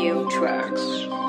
few tracks.